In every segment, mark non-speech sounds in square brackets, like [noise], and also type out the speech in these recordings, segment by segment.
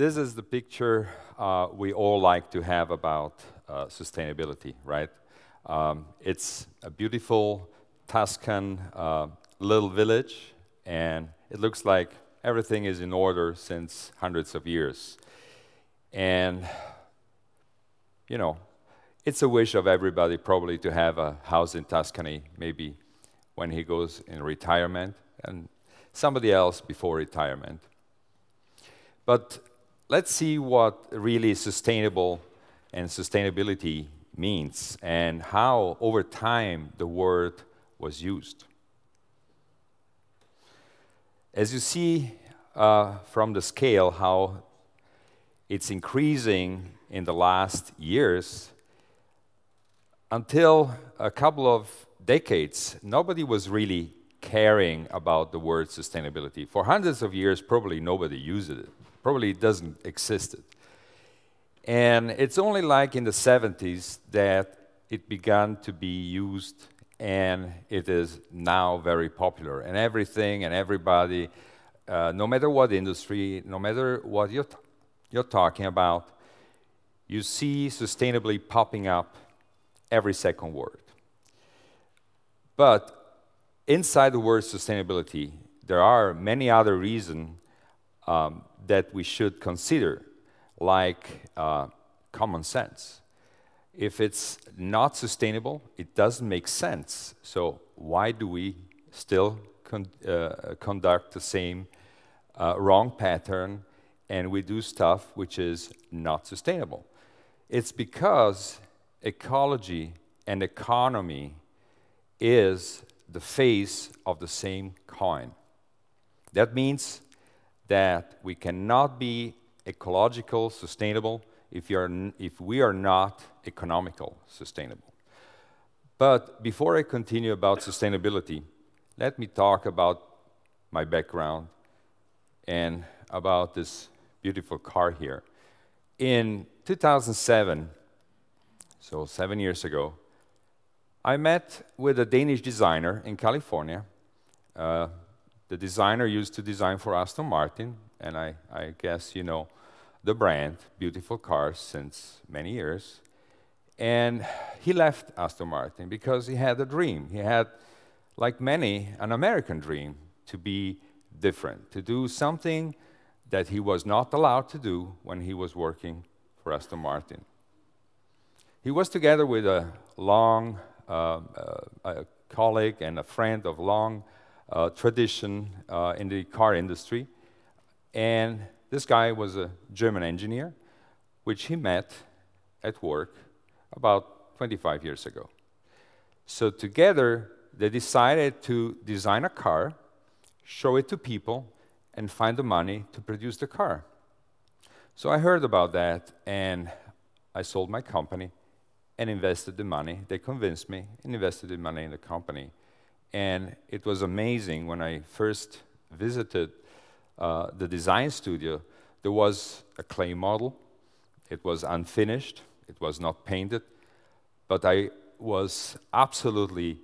this is the picture uh, we all like to have about uh, sustainability, right? Um, it's a beautiful Tuscan uh, little village, and it looks like everything is in order since hundreds of years. And, you know, it's a wish of everybody probably to have a house in Tuscany, maybe when he goes in retirement, and somebody else before retirement. But let's see what really sustainable and sustainability means and how over time the word was used. As you see uh, from the scale how it's increasing in the last years, until a couple of decades, nobody was really caring about the word sustainability. For hundreds of years, probably nobody used it. Probably doesn't exist. And it's only like in the 70s that it began to be used and it is now very popular. And everything and everybody, uh, no matter what industry, no matter what you're, you're talking about, you see sustainably popping up every second word. But inside the word sustainability, there are many other reasons um, that we should consider, like uh, common sense. If it's not sustainable, it doesn't make sense. So why do we still con uh, conduct the same uh, wrong pattern and we do stuff which is not sustainable? It's because ecology and economy is the face of the same coin. That means that we cannot be ecological, sustainable, if, if we are not economical, sustainable. But before I continue about sustainability, let me talk about my background and about this beautiful car here. In 2007, so seven years ago, I met with a Danish designer in California. Uh, the designer used to design for Aston Martin, and I, I guess you know the brand, beautiful cars, since many years. And he left Aston Martin because he had a dream. He had, like many, an American dream to be different, to do something that he was not allowed to do when he was working for Aston Martin. He was together with a long uh, uh, a colleague and a friend of long tradition uh, in the car industry. And this guy was a German engineer, which he met at work about 25 years ago. So together, they decided to design a car, show it to people, and find the money to produce the car. So I heard about that, and I sold my company and invested the money. They convinced me and invested the money in the company. And it was amazing when I first visited uh, the design studio. There was a clay model. It was unfinished. It was not painted. But I was absolutely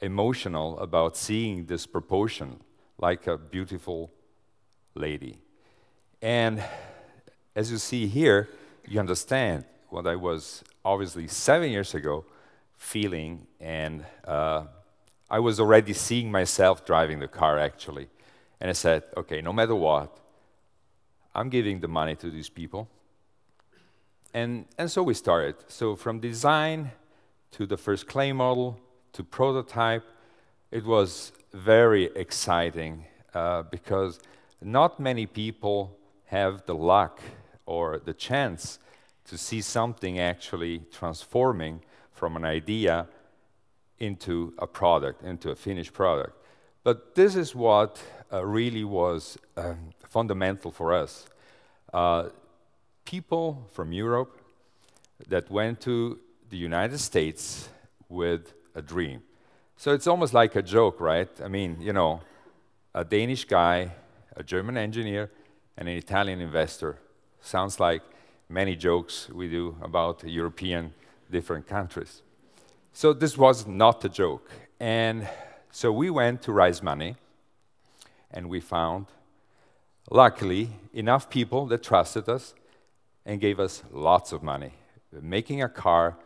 emotional about seeing this proportion like a beautiful lady. And as you see here, you understand what I was obviously seven years ago feeling and uh, I was already seeing myself driving the car actually. And I said, okay, no matter what, I'm giving the money to these people. And, and so we started. So from design to the first clay model to prototype, it was very exciting uh, because not many people have the luck or the chance to see something actually transforming from an idea into a product, into a finished product. But this is what uh, really was um, fundamental for us. Uh, people from Europe that went to the United States with a dream. So it's almost like a joke, right? I mean, you know, a Danish guy, a German engineer, and an Italian investor. Sounds like many jokes we do about European different countries. So this was not a joke. And so we went to raise money, and we found luckily, enough people that trusted us and gave us lots of money. Making a car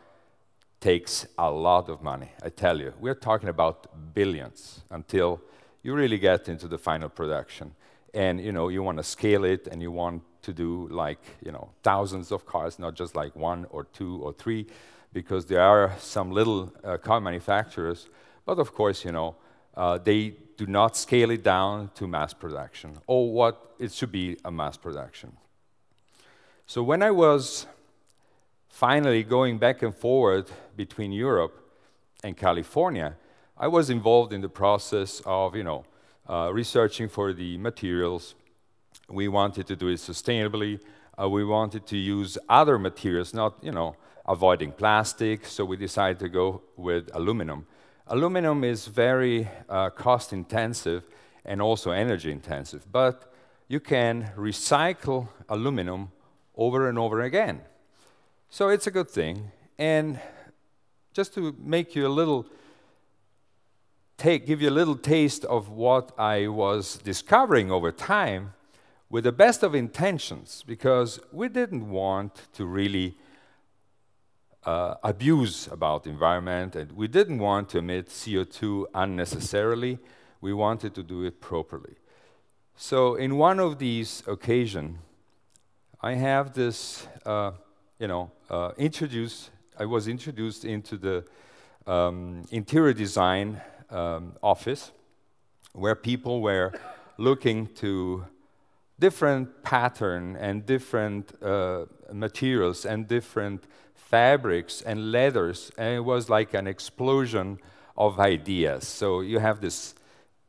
takes a lot of money, I tell you. We're talking about billions until you really get into the final production. And you know, you want to scale it and you want to do like, you know, thousands of cars, not just like one or two or three, because there are some little uh, car manufacturers, but of course, you know, uh, they do not scale it down to mass production or what it should be a mass production. So when I was finally going back and forward between Europe and California, I was involved in the process of, you know, uh, researching for the materials. We wanted to do it sustainably. Uh, we wanted to use other materials, not, you know, avoiding plastic, so we decided to go with aluminum. Aluminum is very uh, cost intensive and also energy intensive, but you can recycle aluminum over and over again. So it's a good thing. And just to make you a little take, give you a little taste of what I was discovering over time with the best of intentions, because we didn't want to really uh, abuse about the environment, and we didn't want to emit CO2 unnecessarily. We wanted to do it properly. So in one of these occasions, I have this, uh, you know, uh, introduced, I was introduced into the um, interior design um, office where people were looking to different pattern and different uh, materials and different fabrics and leathers, and it was like an explosion of ideas. So you have this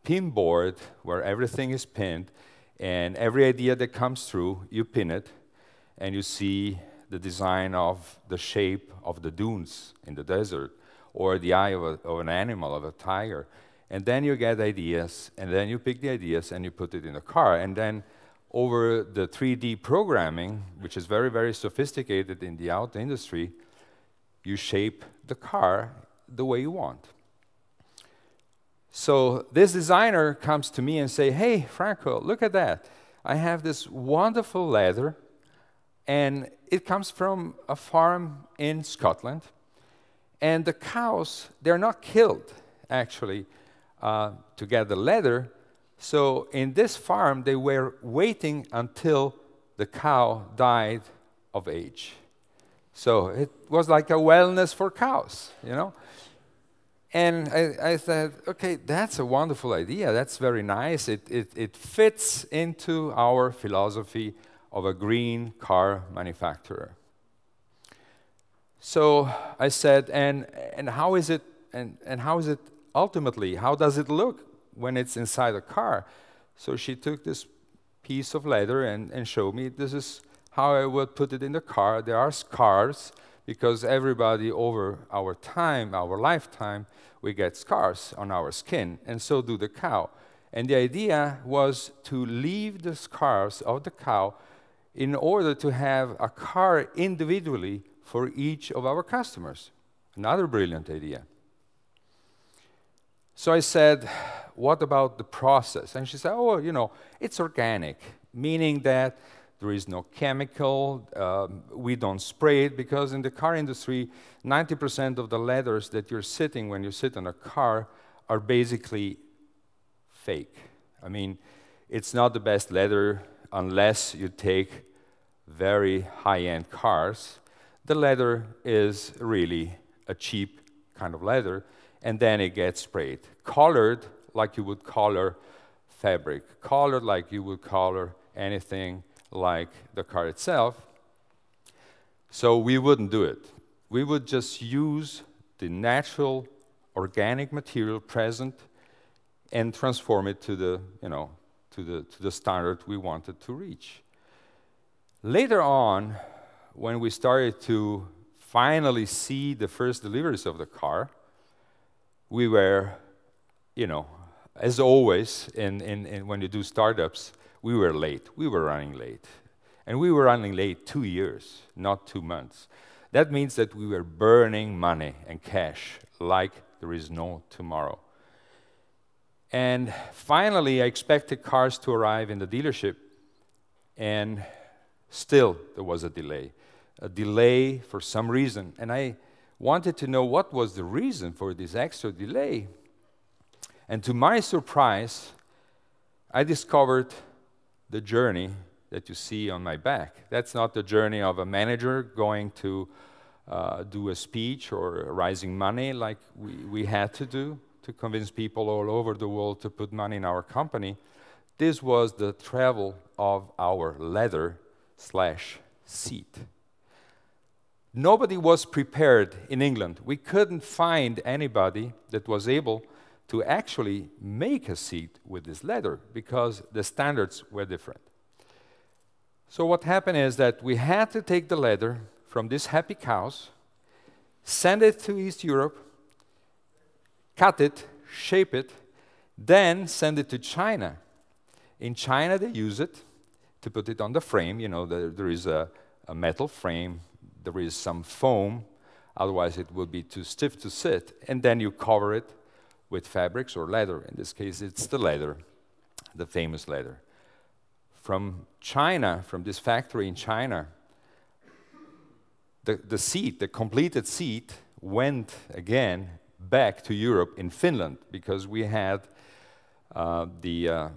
pin board where everything is pinned, and every idea that comes through, you pin it, and you see the design of the shape of the dunes in the desert, or the eye of, a, of an animal, of a tiger. And then you get ideas, and then you pick the ideas and you put it in the car. And then over the 3D programming, which is very, very sophisticated in the auto industry, you shape the car the way you want. So this designer comes to me and say, "Hey, Franco, look at that! I have this wonderful leather, and it comes from a farm in Scotland, and the cows they're not killed actually uh, to get the leather. So in this farm, they were waiting until the cow died of age. So it was like a wellness for cows, you know. And I, I said, okay, that's a wonderful idea. That's very nice. It, it, it fits into our philosophy of a green car manufacturer. So I said, and, and how is it, and, and how is it ultimately, how does it look when it's inside a car. So she took this piece of leather and, and showed me this is how I would put it in the car. There are scars because everybody over our time, our lifetime, we get scars on our skin, and so do the cow. And the idea was to leave the scars of the cow in order to have a car individually for each of our customers. Another brilliant idea. So I said, What about the process? And she said, Oh, you know, it's organic, meaning that there is no chemical, um, we don't spray it, because in the car industry, 90% of the leathers that you're sitting when you sit in a car are basically fake. I mean, it's not the best leather unless you take very high end cars. The leather is really a cheap kind of leather and then it gets sprayed. Colored like you would color fabric, colored like you would color anything like the car itself. So we wouldn't do it. We would just use the natural organic material present and transform it to the, you know, to the, to the standard we wanted to reach. Later on, when we started to finally see the first deliveries of the car, we were, you know, as always, in, in, in when you do startups, we were late. We were running late. And we were running late two years, not two months. That means that we were burning money and cash like there is no tomorrow. And finally, I expected cars to arrive in the dealership and still there was a delay. A delay for some reason. And I wanted to know what was the reason for this extra delay. And to my surprise, I discovered the journey that you see on my back. That's not the journey of a manager going to uh, do a speech or raising money like we, we had to do to convince people all over the world to put money in our company. This was the travel of our leather slash seat. Nobody was prepared in England. We couldn't find anybody that was able to actually make a seat with this leather because the standards were different. So, what happened is that we had to take the leather from these happy cows, send it to East Europe, cut it, shape it, then send it to China. In China, they use it to put it on the frame. You know, there, there is a, a metal frame, there is some foam, otherwise, it would be too stiff to sit. And then you cover it with fabrics or leather. In this case, it's the leather, the famous leather. From China, from this factory in China, the, the seat, the completed seat, went again back to Europe in Finland because we had uh, the, uh,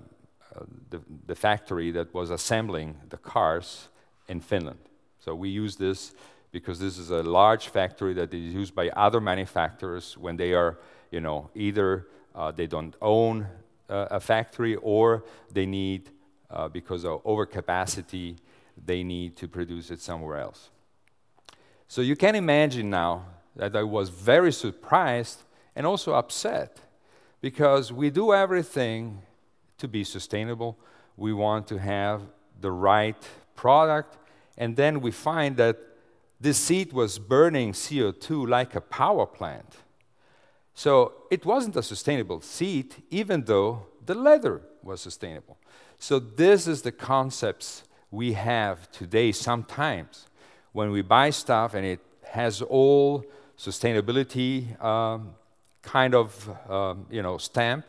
the, the, factory that was assembling the cars in Finland. So we use this because this is a large factory that is used by other manufacturers when they are, you know, either uh, they don't own uh, a factory or they need, uh, because of overcapacity, they need to produce it somewhere else. So you can imagine now that I was very surprised and also upset because we do everything to be sustainable. We want to have the right product, and then we find that this seat was burning CO2 like a power plant. So it wasn't a sustainable seat, even though the leather was sustainable. So this is the concepts we have today sometimes when we buy stuff and it has all sustainability um, kind of um, you know stamp,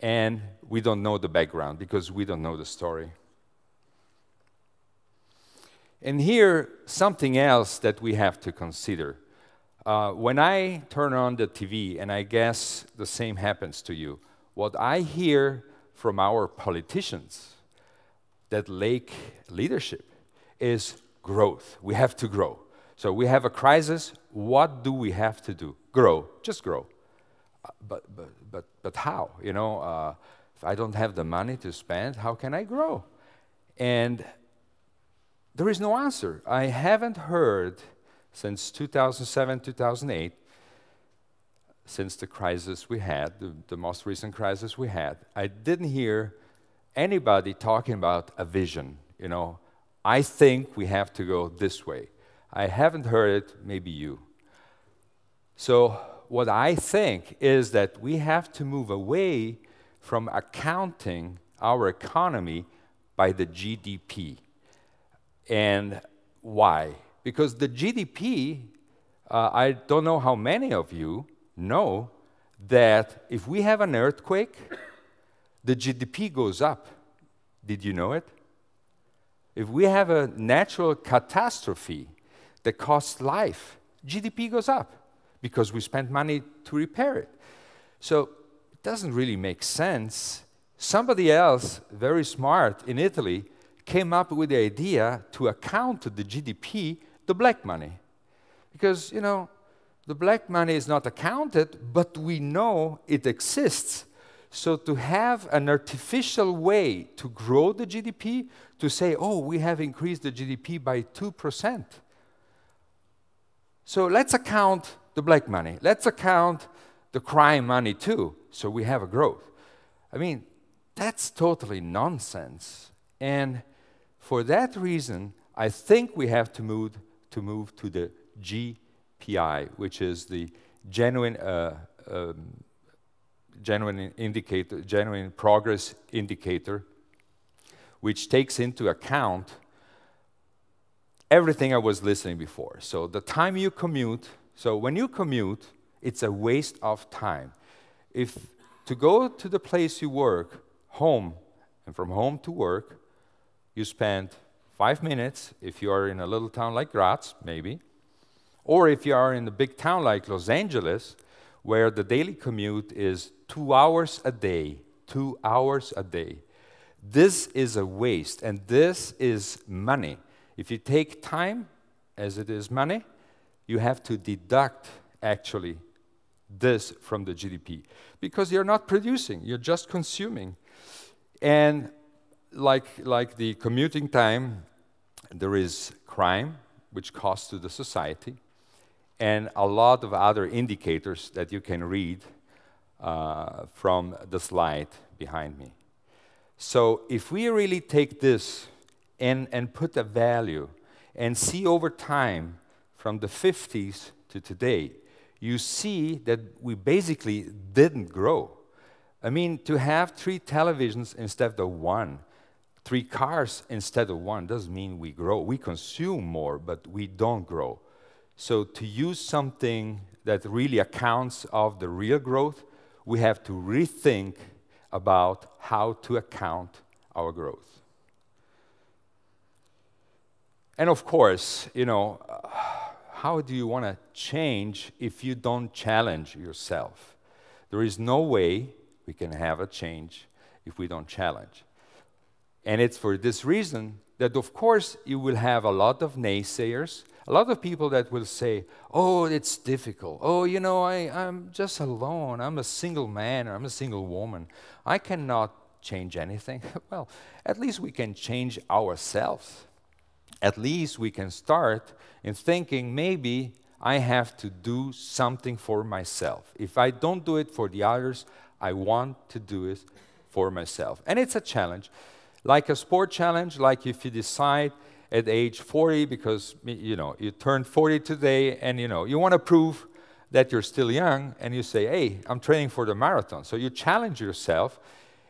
and we don't know the background because we don't know the story. And here, something else that we have to consider. Uh, when I turn on the TV, and I guess the same happens to you, what I hear from our politicians that lack leadership is growth. We have to grow. So we have a crisis. What do we have to do? Grow. Just grow. Uh, but, but, but, but how? You know, uh, if I don't have the money to spend, how can I grow? And there is no answer. I haven't heard since 2007, 2008, since the crisis we had, the, the most recent crisis we had, I didn't hear anybody talking about a vision, you know, I think we have to go this way. I haven't heard it, maybe you. So, what I think is that we have to move away from accounting our economy by the GDP. And why? Because the GDP, uh, I don't know how many of you know that if we have an earthquake, the GDP goes up. Did you know it? If we have a natural catastrophe that costs life, GDP goes up because we spent money to repair it. So it doesn't really make sense. Somebody else, very smart in Italy, came up with the idea to account the GDP the black money. Because, you know, the black money is not accounted, but we know it exists. So to have an artificial way to grow the GDP, to say, oh, we have increased the GDP by 2%. So let's account the black money. Let's account the crime money too, so we have a growth. I mean, that's totally nonsense. And for that reason, I think we have to move to, move to the GPI, which is the genuine uh, um, genuine indicator, genuine progress indicator, which takes into account everything I was listening before. So the time you commute, so when you commute, it's a waste of time. If to go to the place you work, home, and from home to work, you spend five minutes if you are in a little town like Graz, maybe, or if you are in a big town like Los Angeles, where the daily commute is two hours a day, two hours a day. This is a waste, and this is money. If you take time as it is money, you have to deduct actually this from the GDP because you're not producing, you're just consuming. And like, like the commuting time, there is crime, which costs to the society, and a lot of other indicators that you can read uh, from the slide behind me. So if we really take this and, and put a value and see over time from the 50s to today, you see that we basically didn't grow. I mean, to have three televisions instead of one, three cars instead of one, doesn't mean we grow. We consume more, but we don't grow. So to use something that really accounts of the real growth, we have to rethink about how to account our growth. And of course, you know, uh, how do you want to change if you don't challenge yourself? There is no way we can have a change if we don't challenge. And it's for this reason that, of course, you will have a lot of naysayers, a lot of people that will say, oh, it's difficult. Oh, you know, I, I'm just alone. I'm a single man or I'm a single woman. I cannot change anything. [laughs] well, at least we can change ourselves. At least we can start in thinking maybe I have to do something for myself. If I don't do it for the others, I want to do it for myself. And it's a challenge. Like a sport challenge, like if you decide at age 40 because you know you turned 40 today and you know you want to prove that you're still young and you say hey i'm training for the marathon. So you challenge yourself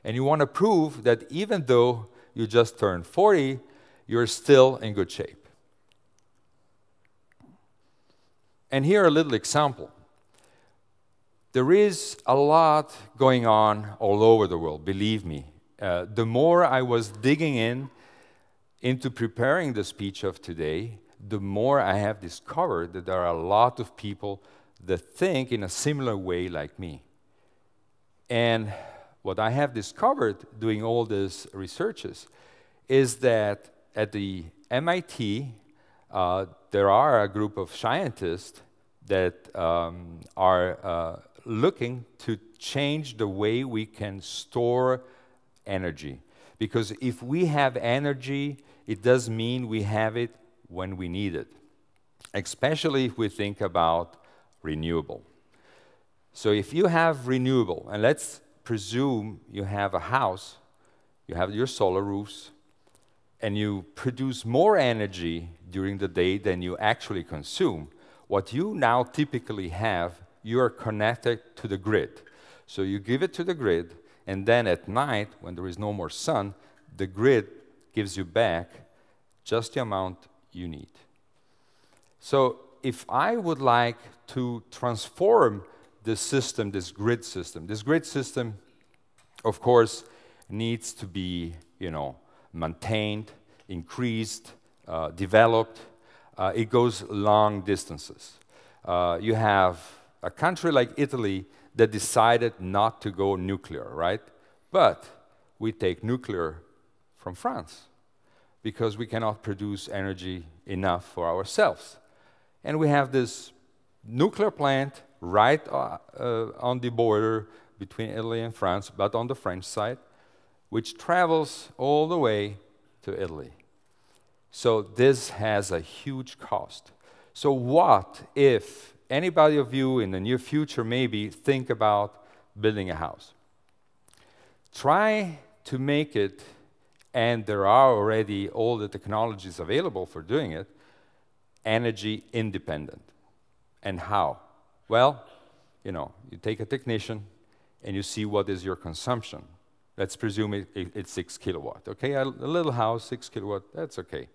and you want to prove that even though you just turned 40 you're still in good shape. And here a little example. There is a lot going on all over the world believe me uh, the more i was digging in into preparing the speech of today, the more I have discovered that there are a lot of people that think in a similar way like me. And what I have discovered doing all these researches is that at the MIT, uh, there are a group of scientists that um, are uh, looking to change the way we can store energy. Because if we have energy it does mean we have it when we need it, especially if we think about renewable. So if you have renewable, and let's presume you have a house, you have your solar roofs, and you produce more energy during the day than you actually consume, what you now typically have, you are connected to the grid. So you give it to the grid, and then at night, when there is no more sun, the grid gives you back just the amount you need. So if I would like to transform this system, this grid system, this grid system, of course, needs to be, you know, maintained, increased, uh, developed. Uh, it goes long distances. Uh, you have a country like Italy that decided not to go nuclear, right? But we take nuclear from France because we cannot produce energy enough for ourselves. And we have this nuclear plant right uh, uh, on the border between Italy and France, but on the French side, which travels all the way to Italy. So this has a huge cost. So what if anybody of you in the near future maybe think about building a house? Try to make it and there are already all the technologies available for doing it, energy independent. And how? Well, you know, you take a technician and you see what is your consumption. Let's presume it, it, it's six kilowatt. Okay, a, a little house, six kilowatt, that's okay.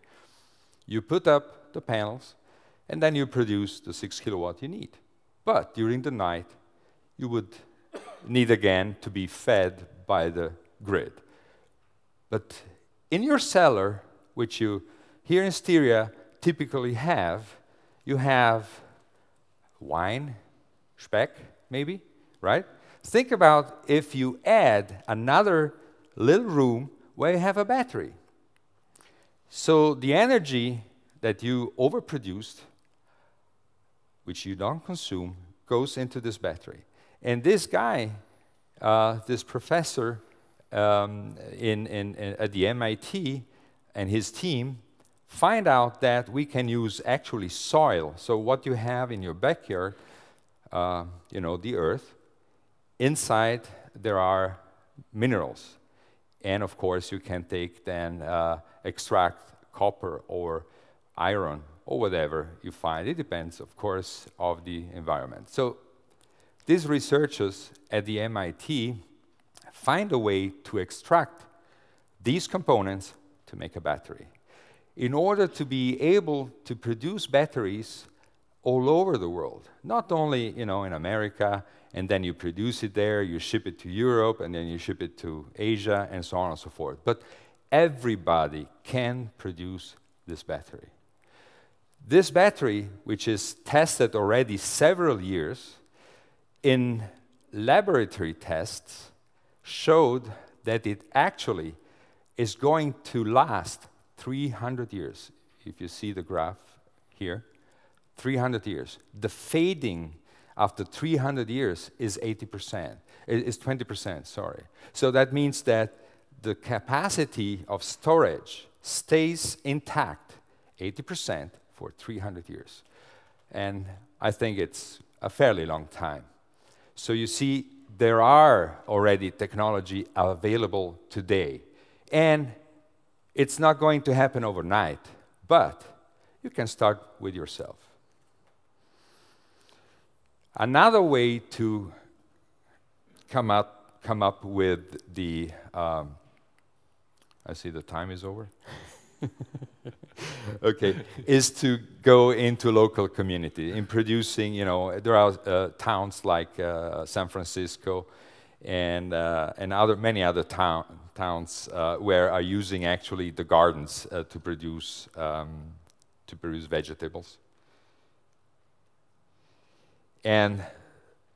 You put up the panels, and then you produce the six kilowatt you need. But during the night, you would need again to be fed by the grid. But in your cellar, which you here in Styria typically have, you have wine, speck, maybe, right? Think about if you add another little room where you have a battery. So the energy that you overproduced, which you don't consume, goes into this battery. And this guy, uh, this professor um, in, in, in, at the MIT and his team find out that we can use actually soil. So what you have in your backyard, uh, you know, the earth, inside there are minerals. And of course, you can take then uh, extract copper or iron or whatever you find. It depends, of course, of the environment. So these researchers at the MIT find a way to extract these components to make a battery. In order to be able to produce batteries all over the world, not only you know, in America, and then you produce it there, you ship it to Europe, and then you ship it to Asia, and so on and so forth. But everybody can produce this battery. This battery, which is tested already several years, in laboratory tests showed that it actually is going to last 300 years. If you see the graph here, 300 years. The fading after 300 years is 80%, is 20%, sorry. So that means that the capacity of storage stays intact 80% for 300 years. And I think it's a fairly long time. So you see, there are already technology available today. And it's not going to happen overnight, but you can start with yourself. Another way to come up, come up with the, um, I see the time is over. [laughs] okay, is to go into local community in producing, you know, there are uh, towns like uh, San Francisco and, uh, and other, many other town, towns uh, where are using actually the gardens uh, to produce, um, to produce vegetables. And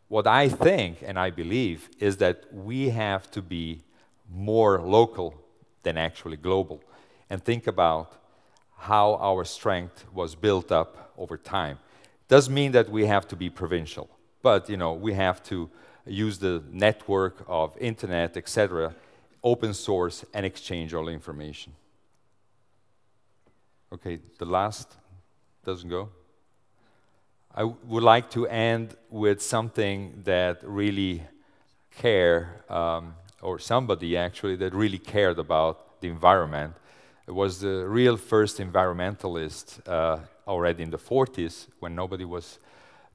what I think and I believe is that we have to be more local than actually global and think about how our strength was built up over time. Doesn't mean that we have to be provincial, but you know, we have to use the network of internet, etc., open source, and exchange all information. Okay, the last doesn't go. I would like to end with something that really care, um, or somebody actually that really cared about the environment was the real first environmentalist uh, already in the 40s when nobody was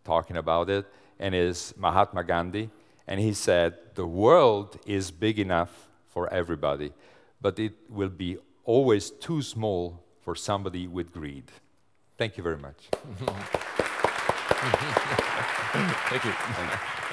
talking about it, and is Mahatma Gandhi. And he said, The world is big enough for everybody, but it will be always too small for somebody with greed. Thank you very much. [laughs] Thank you. Thank you.